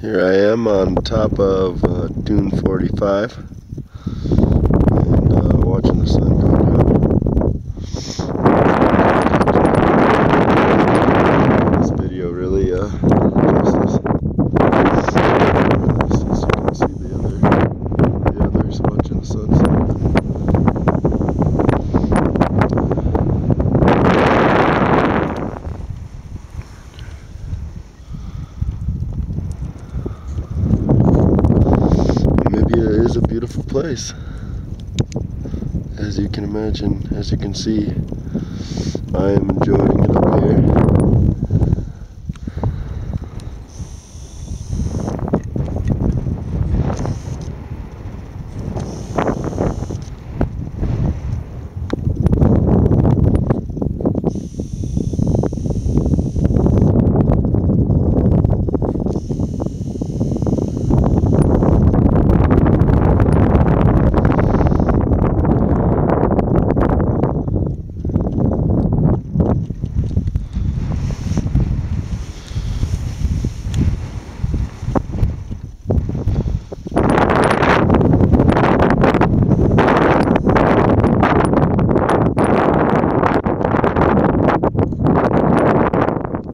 Here I am on top of uh, Dune 45 and uh, watching the sun go down. This video really uh, justice. As you can see the other, the others watching the sunset. Namibia is a beautiful place. As you can imagine, as you can see, I am enjoying.